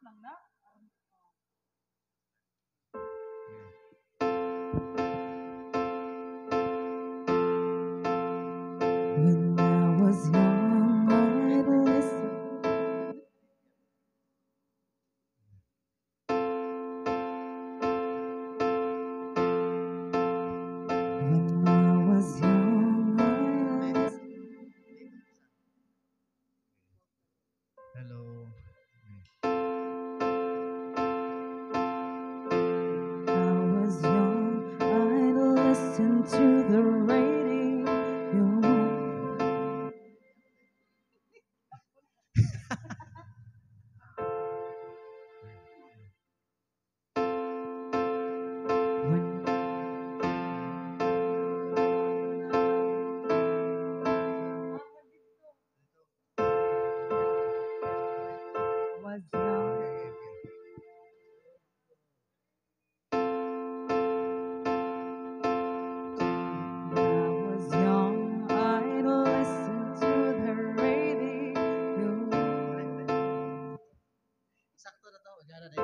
冷呢 into the da da da.